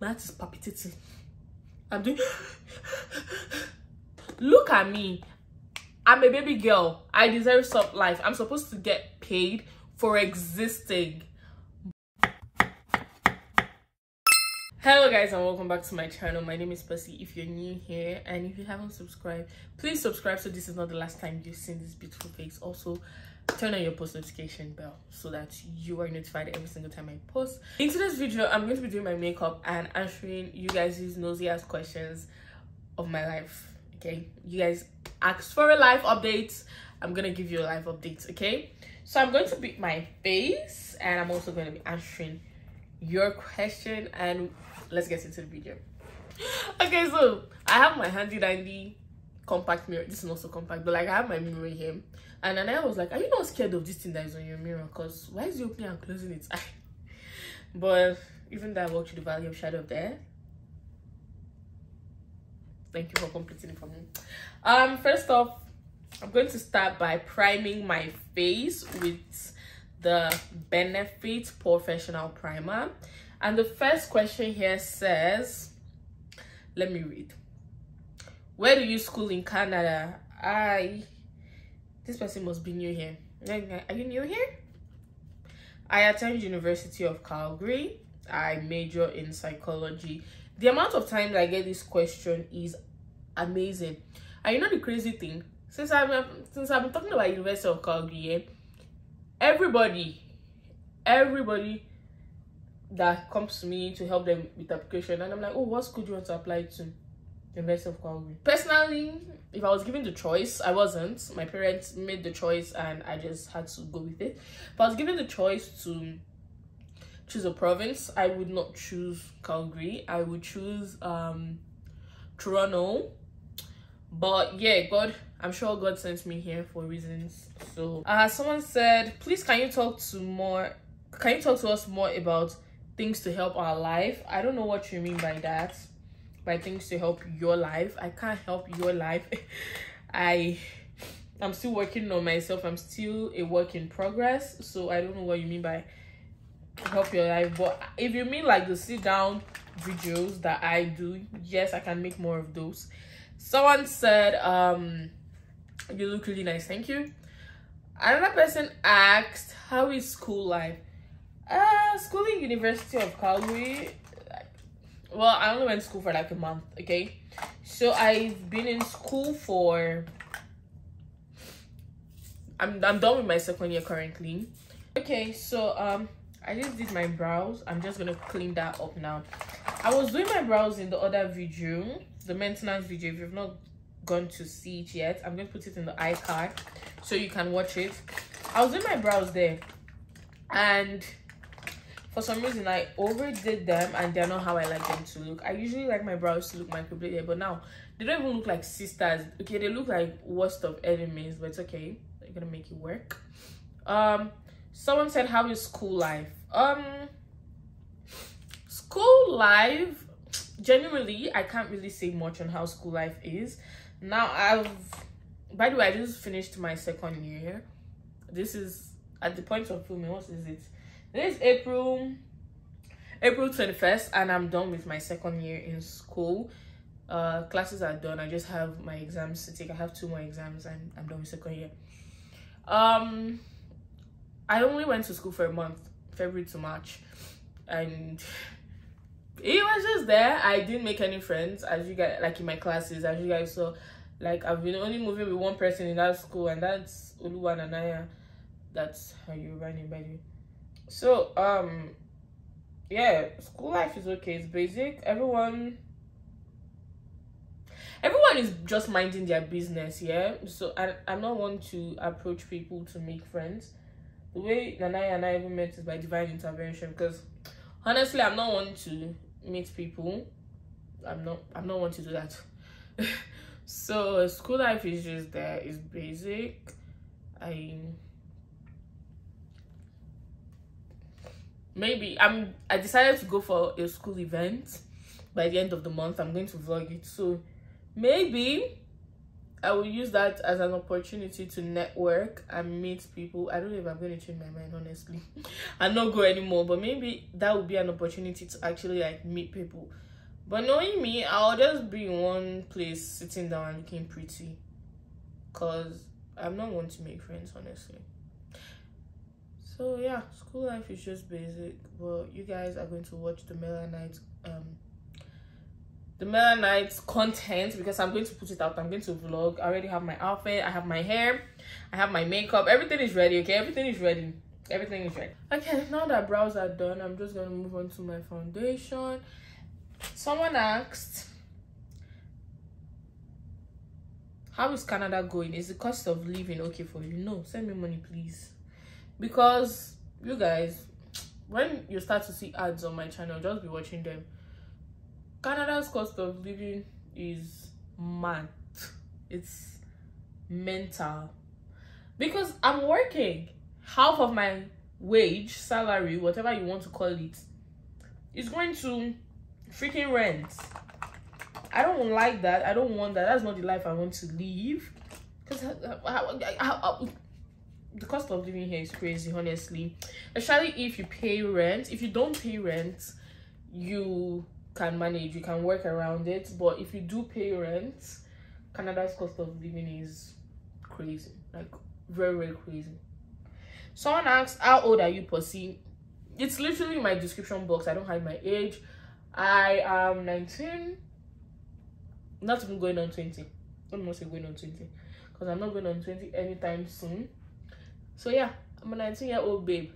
my heart is palpitating. I'm doing look at me. I'm a baby girl. I deserve soft life. I'm supposed to get paid for existing. Hello guys and welcome back to my channel. My name is Posii. If you're new here and if you haven't subscribed please subscribe so this is not the last time you've seen this beautiful face. Also turn on your post notification bell so that you are notified every single time i post. In today's video i'm going to be doing my makeup and answering you guys' nosy ass questions of my life okay? You guys asked for a live update. I'm gonna give you a live update okay? So i'm going to beat my face and i'm also going to be answering your question and let's get into the video. Okay so i have my handy dandy compact mirror this is also compact but like i have my mirror here and then i was like are you not scared of this thing that is on your mirror? Because why is it opening and closing its eye? But even that walked through the valley of shadow there thank you for completing it for me. Um first off i'm going to start by priming my face with the Benefit POREfessional primer and the first question here says let me read where do you school in canada? I this person must be new here. Are you new here? I attend university of calgary. I major in psychology. The amount of times i get this question is amazing. And you know the crazy thing? Since i've um, since i've been talking about university of calgary everybody everybody that comes to me to help them with application and i'm like oh what school do you want to apply to University of Calgary. Personally, if I was given the choice, I wasn't. My parents made the choice and I just had to go with it. If I was given the choice to choose a province, I would not choose Calgary. I would choose um Toronto. But yeah, God, I'm sure God sent me here for reasons. So uh someone said, please can you talk to more can you talk to us more about things to help our life? I don't know what you mean by that by things to help your life. I can't help your life. I i'm still working on myself. I'm still a work in progress. So i don't know what you mean by help your life but if you mean like the sit down videos that i do yes i can make more of those. Someone said um you look really nice. Thank you. Another person asked how is school life? Uh schooling university of calgary well i only went to school for like a month okay? So i've been in school for i'm, I'm done with my second year currently. Okay so um i just did my brows. I'm just gonna clean that up now. I was doing my brows in the other video the maintenance video. If you've not gone to see it yet i'm going to put it in the icard so you can watch it. I was doing my brows there and for some reason i overdid them and they're not how i like them to look. I usually like my brows to look microbladed but now they don't even look like sisters. Okay they look like worst of enemies but it's okay. I'm gonna make it work. Um someone said how is school life? Um school life genuinely i can't really say much on how school life is. Now i've by the way i just finished my second year. This is at the point of filming what is it this april april 21st and i'm done with my second year in school. Uh classes are done. I just have my exams to take. I have two more exams and i'm done with second year. Um i only went to school for a month february to march and it was just there. I didn't make any friends as you guys like in my classes as you guys saw. Like i've been only moving with one person in that school and that's oluwa nanaya that's how you write it by the way so um yeah school life is okay it's basic. Everyone everyone is just minding their business yeah? So I, i'm not one to approach people to make friends. The way nanaya and i even met is by divine intervention because honestly i'm not one to meet people. I'm not i'm not one to do that. So school life is just there it's basic. I maybe i'm i decided to go for a school event by the end of the month i'm going to vlog it so maybe I will use that as an opportunity to network and meet people. I don't know if I'm going to change my mind, honestly. and not go anymore, but maybe that would be an opportunity to actually like meet people. But knowing me, I'll just be in one place sitting down and looking pretty. Because I'm not going to make friends, honestly. So yeah, school life is just basic. But you guys are going to watch the Melanite um the Melanite content because I'm going to put it out. I'm going to vlog. I already have my outfit. I have my hair. I have my makeup. Everything is ready, okay? Everything is ready. Everything is ready. Okay, now that brows are done, I'm just going to move on to my foundation. Someone asked, how is Canada going? Is the cost of living okay for you? No, send me money, please. Because, you guys, when you start to see ads on my channel, just be watching them Canada's cost of living is mad. It's mental. Because I'm working. Half of my wage, salary, whatever you want to call it, is going to freaking rent. I don't like that. I don't want that. That's not the life I want to live. Because the cost of living here is crazy, honestly. Especially if you pay rent. If you don't pay rent, you can manage you can work around it. But if you do pay rent canada's cost of living is crazy. Like very very crazy. Someone asked how old are you Posii it's literally my description box. I don't hide my age. I am 19 not even going on 20 i'm not going on 20 because i'm not going on 20 anytime soon so yeah i'm a 19 year old babe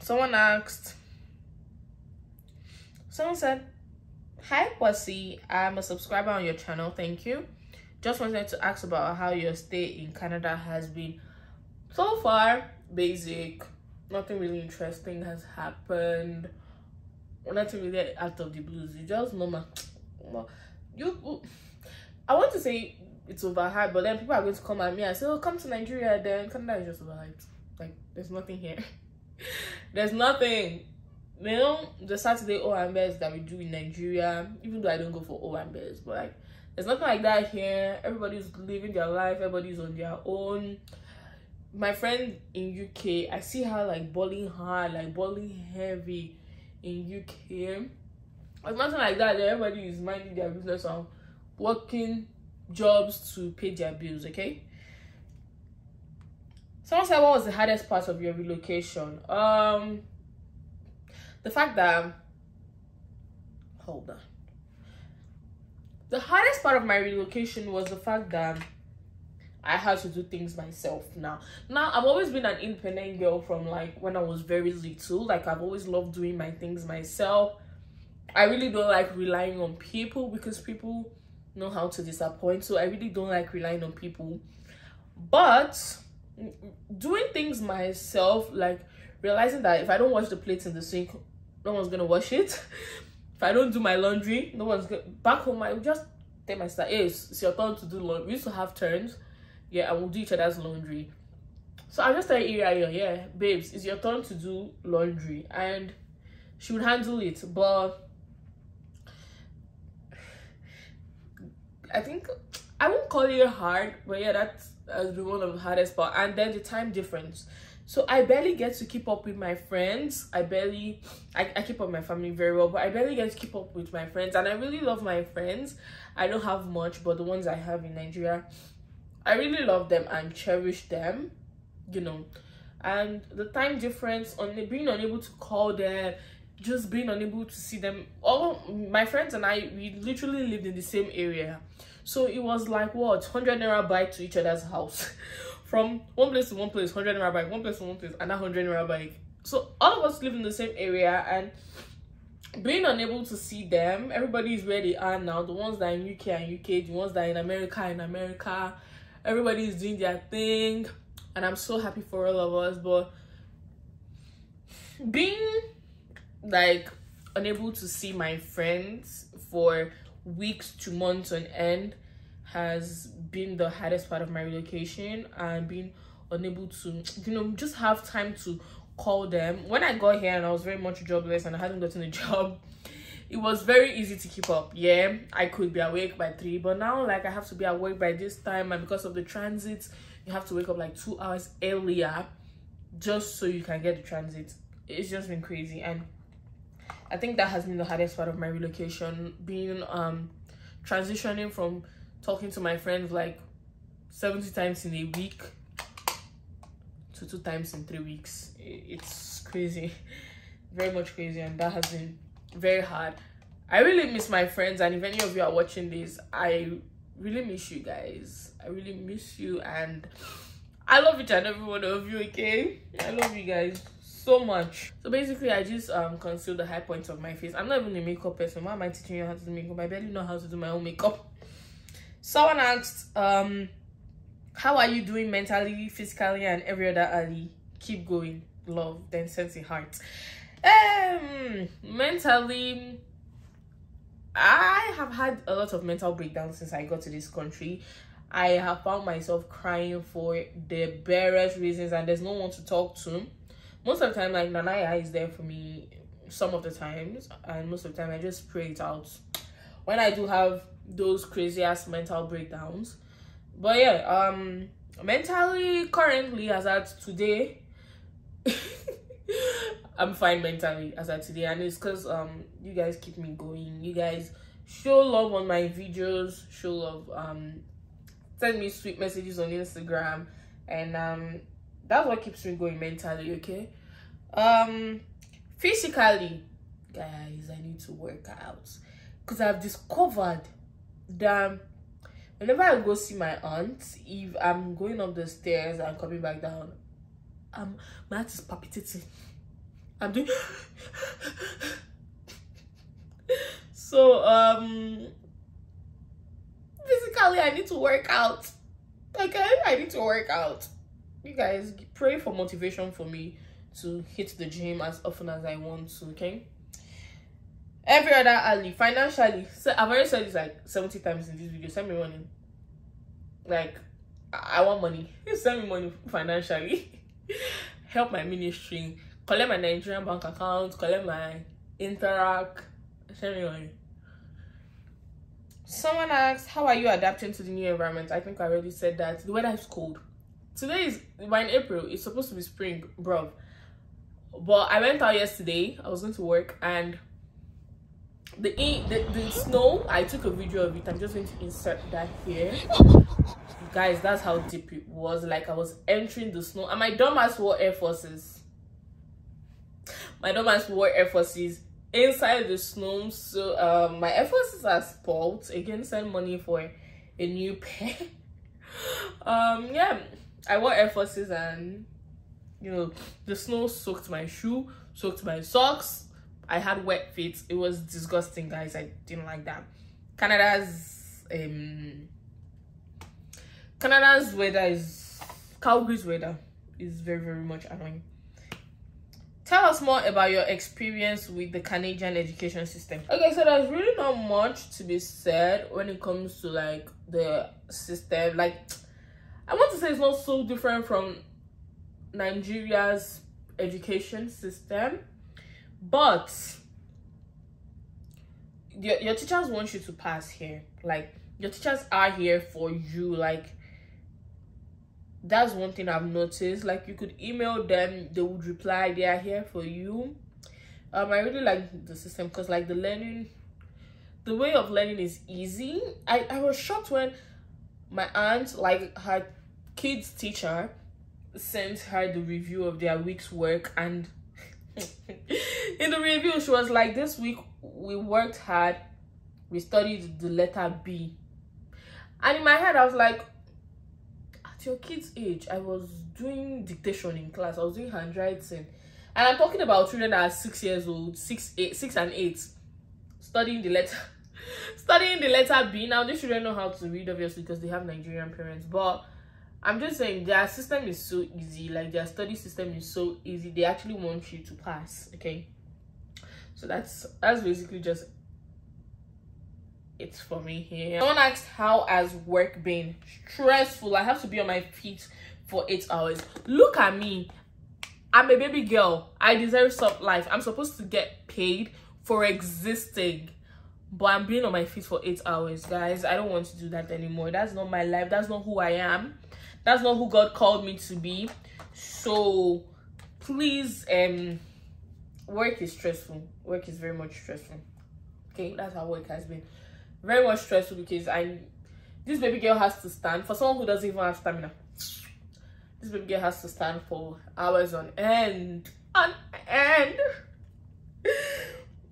someone asked Someone said, Hi, Posii. I'm a subscriber on your channel. Thank you. Just wanted to ask about how your stay in Canada has been. So far, basic. Nothing really interesting has happened. Nothing really out of the blues. It's just normal. You, I want to say it's overhyped, but then people are going to come at me and say, "Oh, come to Nigeria." Then Canada is just overhyped. Like, there's nothing here. there's nothing you know the Saturday Owambes that we do in Nigeria, even though I don't go for Owambes, but like there's nothing like that here. Everybody's living their life, everybody's on their own. My friend in UK, I see her like balling hard, like balling heavy in UK. It's nothing like that. Everybody is minding their business and working jobs to pay their bills, okay? Someone said what was the hardest part of your relocation? Um the fact that hold on the hardest part of my relocation was the fact that I had to do things myself now. Now, I've always been an independent girl from like when I was very little. Like, I've always loved doing my things myself. I really don't like relying on people because people know how to disappoint. So, I really don't like relying on people. But doing things myself, like realizing that if I don't wash the plates in the sink, no one's gonna wash it if i don't do my laundry no one's gonna back home i just tell my sister hey it's, it's your turn to do laundry we used to have turns yeah and we'll do each other's laundry so i just tell Area, yeah babes it's your turn to do laundry and she would handle it but i think i won't call it hard but yeah that has been one of the hardest part. And then the time difference. So i barely get to keep up with my friends. I barely I, I keep up my family very well but i barely get to keep up with my friends. And i really love my friends. I don't have much but the ones i have in nigeria i really love them and cherish them you know. And the time difference on being unable to call them just being unable to see them all my friends and i we literally lived in the same area so it was like what 100 naira bike to each other's house from one place to one place, 100 naira bike, one place to one place, and 100 naira bike. So all of us live in the same area and being unable to see them, everybody is where they are now. The ones that are in UK and UK, the ones that are in America in America, everybody is doing their thing, and I'm so happy for all of us. But being like unable to see my friends for weeks to months on end has been the hardest part of my relocation and being unable to you know just have time to call them. When i got here and i was very much jobless and i hadn't gotten a job it was very easy to keep up. Yeah i could be awake by three but now like i have to be awake by this time and because of the transit you have to wake up like two hours earlier just so you can get the transit. It's just been crazy and i think that has been the hardest part of my relocation being um transitioning from talking to my friends like 70 times in a week to two times in three weeks. It's crazy. Very much crazy and that has been very hard. I really miss my friends and if any of you are watching this i really miss you guys. I really miss you and i love each and every one of you okay? I love you guys so much. So basically i just um conceal the high points of my face. I'm not even a makeup person. Why am i teaching you how to do makeup? I barely know how to do my own makeup. Someone asked um how are you doing mentally physically and every other alley keep going love. Then sense in heart. Um mentally i have had a lot of mental breakdowns since i got to this country. I have found myself crying for the barest reasons and there's no one to talk to most of the time like nanaya is there for me some of the times and most of the time i just pray it out. When i do have those crazy ass mental breakdowns. But yeah um mentally currently as at today i'm fine mentally as at today. And it's because um you guys keep me going. You guys show love on my videos show love um send me sweet messages on instagram and um that's what keeps me going mentally okay? Um physically guys i need to work out. Because i've discovered that whenever i go see my aunt if i'm going up the stairs and coming back down um my heart is palpitating. I'm doing so um physically i need to work out. Okay? I need to work out you guys pray for motivation for me to hit the gym as often as I want to, okay? Every other alley, financially, so I've already said this like 70 times in this video. Send me money. Like, I want money. Send me money financially. Help my ministry. Collect my Nigerian bank account. Collect my Interac. Send me money. Someone asked, How are you adapting to the new environment? I think I already said that. The weather is cold. Today is, by in April, it's supposed to be spring, bro but I went out yesterday. I was going to work and the, the the snow. I took a video of it. I'm just going to insert that here, guys. That's how deep it was. Like I was entering the snow, and my dumbass wore Air Forces. My dumbass wore Air Forces inside the snow. So um, my Air Forces are spoiled. Again, send money for a new pair. um, yeah, I wore Air Forces and you know the snow soaked my shoe soaked my socks. I had wet feet. It was disgusting guys. I didn't like that. Canada's um canada's weather is calgary's weather is very very much annoying. Tell us more about your experience with the canadian education system. Okay so there's really not much to be said when it comes to like the system like i want to say it's not so different from Nigeria's education system, but your, your teachers want you to pass here. Like, your teachers are here for you. Like, that's one thing I've noticed. Like, you could email them, they would reply, they are here for you. Um, I really like the system because, like, the learning, the way of learning is easy. I, I was shocked when my aunt, like, her kids' teacher, sent her the review of their week's work and in the review she was like this week we worked hard we studied the letter b. And in my head i was like at your kid's age i was doing dictation in class i was doing handwriting. And i'm talking about children that are six years old six eight six and eight studying the letter studying the letter b. Now these children know how to read obviously because they have nigerian parents but I'm just saying their system is so easy, like their study system is so easy. They actually want you to pass, okay? So that's that's basically just it's for me here. Someone asked how has work been stressful. I have to be on my feet for eight hours. Look at me. I'm a baby girl. I deserve soft life. I'm supposed to get paid for existing but i'm being on my feet for eight hours guys i don't want to do that anymore that's not my life that's not who i am that's not who god called me to be. So please um work is stressful. Work is very much stressful. Okay that's how work has been. Very much stressful because i this baby girl has to stand for someone who doesn't even have stamina. This baby girl has to stand for hours on end on end.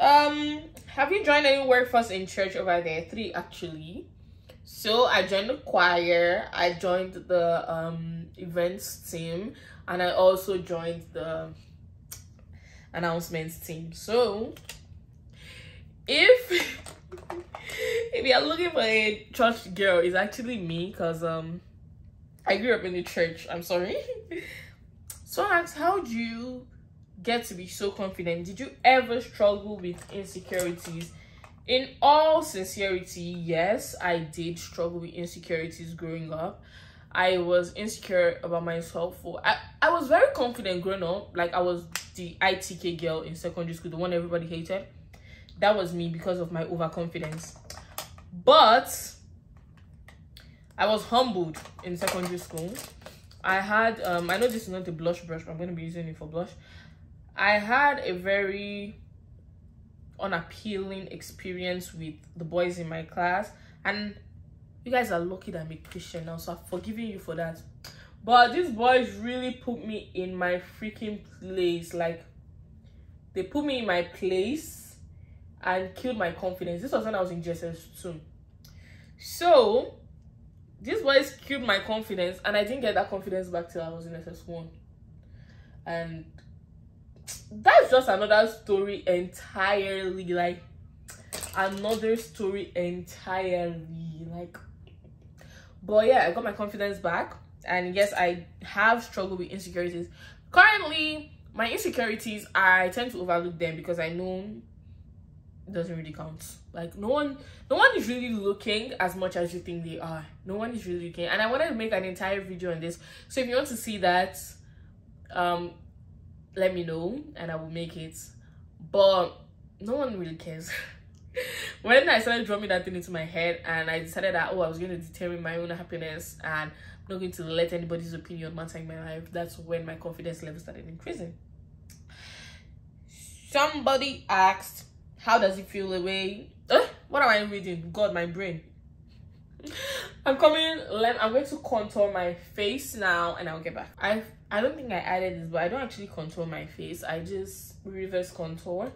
Um have you joined any workforce in church over there? Three actually so i joined the choir. I joined the um events team. And i also joined the announcements team. So if if you're looking for a church girl it's actually me because um i grew up in the church. I'm sorry. So ask how do you get to be so confident? Did you ever struggle with insecurities in all sincerity yes i did struggle with insecurities growing up. I was insecure about myself for i, I was very confident growing up. Like i was the itk girl in secondary school the one everybody hated. That was me because of my overconfidence. But i was humbled in secondary school. I had um i know this is not the blush brush but i'm going to be using it for blush. I had a very unappealing experience with the boys in my class. And you guys are lucky that I'm a Christian now so I'm forgiving you for that. But these boys really put me in my freaking place. Like they put me in my place and killed my confidence. This was when I was in JSS 2 so these boys killed my confidence and I didn't get that confidence back till I was in SS1 and that's just another story entirely like another story entirely like but yeah i got my confidence back and yes i have struggled with insecurities. Currently my insecurities i tend to overlook them because i know it doesn't really count. Like no one no one is really looking as much as you think they are. No one is really looking and i wanted to make an entire video on this. So if you want to see that um let me know and I will make it. But no one really cares. when I started drumming that thing into my head and I decided that oh I was going to determine my own happiness and I'm not going to let anybody's opinion matter in my life, that's when my confidence level started increasing. Somebody asked, how does it feel away? Uh, what am I reading? God, my brain. I'm coming, I'm going to contour my face now and I'll get back. I I don't think I added this, but I don't actually contour my face. I just reverse contour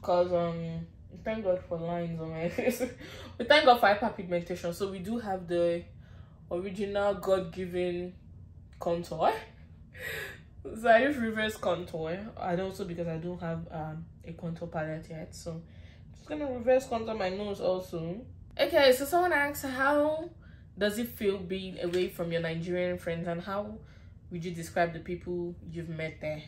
because um thank God for lines on my face. we thank God for hyperpigmentation. So we do have the original God-given contour. so I just reverse contour and also because I don't have um a contour palette yet. So I'm just gonna reverse contour my nose also. Okay, so someone asked how does it feel being away from your Nigerian friends and how would you describe the people you've met there?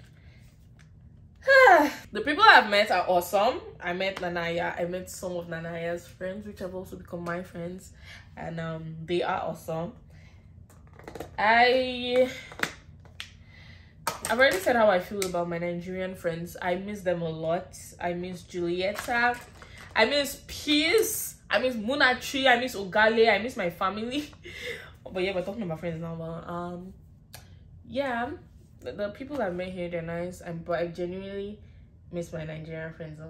the people I've met are awesome. I met Nanaya. I met some of Nanaya's friends, which have also become my friends. And um, they are awesome. I... I've already said how I feel about my Nigerian friends. I miss them a lot. I miss Julieta. I miss Peace. I miss Munachi. I miss Ogale. I miss my family. but yeah, we're talking about friends now. But, um, yeah, the, the people I've met here, they're nice. And, but I genuinely miss my Nigerian friends a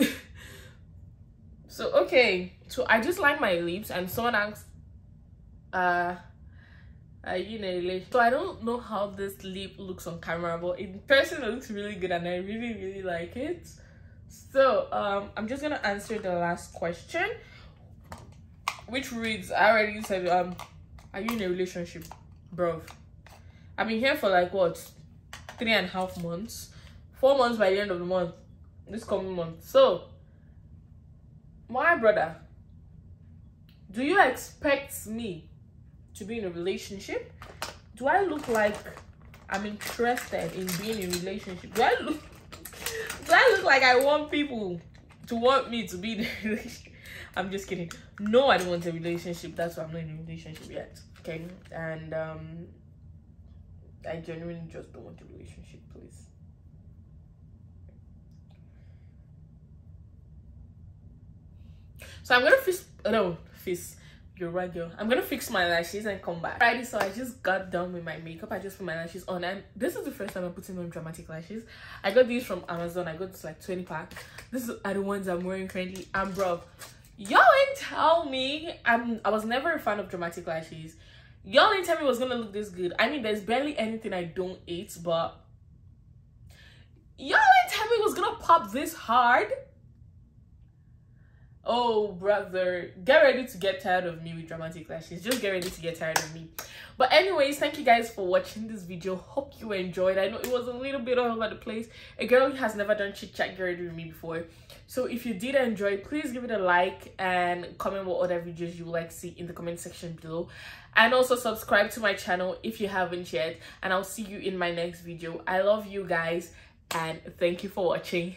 lot. so, okay. So, I just like my lips. And someone asked, uh, are you a? So, I don't know how this lip looks on camera. But in person, it looks really good. And I really, really like it so um i'm just gonna answer the last question which reads i already said um are you in a relationship bro i've been here for like what three and a half months. Four months by the end of the month this coming month. So my brother do you expect me to be in a relationship? Do i look like i'm interested in being in a relationship? Do i look like I want people to want me to be in a relationship? I'm just kidding. No, I don't want a relationship. That's why I'm not in a relationship yet. Okay. And um I genuinely just don't want a relationship, please. So I'm gonna fix no fix you're right girl. I'm gonna fix my lashes and come back. Alrighty, so I just got done with my makeup. I just put my lashes on and this is the first time I'm putting on dramatic lashes. I got these from Amazon. I got this like 20 pack. This are the ones I'm wearing currently. And bro, y'all ain't tell me I'm I was never a fan of dramatic lashes. Y'all ain't tell me it was gonna look this good. I mean there's barely anything I don't eat, but y'all ain't tell me it was gonna pop this hard oh brother get ready to get tired of me with dramatic lashes. Just get ready to get tired of me. But anyways thank you guys for watching this video. Hope you enjoyed. I know it was a little bit all over the place. A girl who has never done chit chat ready with me before. So if you did enjoy please give it a like and comment what other videos you would like to see in the comment section below. And also subscribe to my channel if you haven't yet. And i'll see you in my next video. I love you guys and thank you for watching